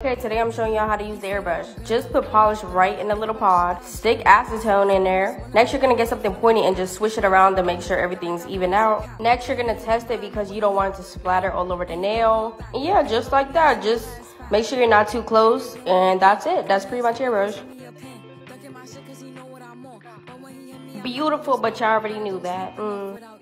Okay, today I'm showing y'all how to use the airbrush. Just put polish right in the little pod, stick acetone in there. Next, you're gonna get something pointy and just swish it around to make sure everything's even out. Next, you're gonna test it because you don't want it to splatter all over the nail. And yeah, just like that. Just make sure you're not too close, and that's it. That's pretty much airbrush. Beautiful, but y'all already knew that. Mm.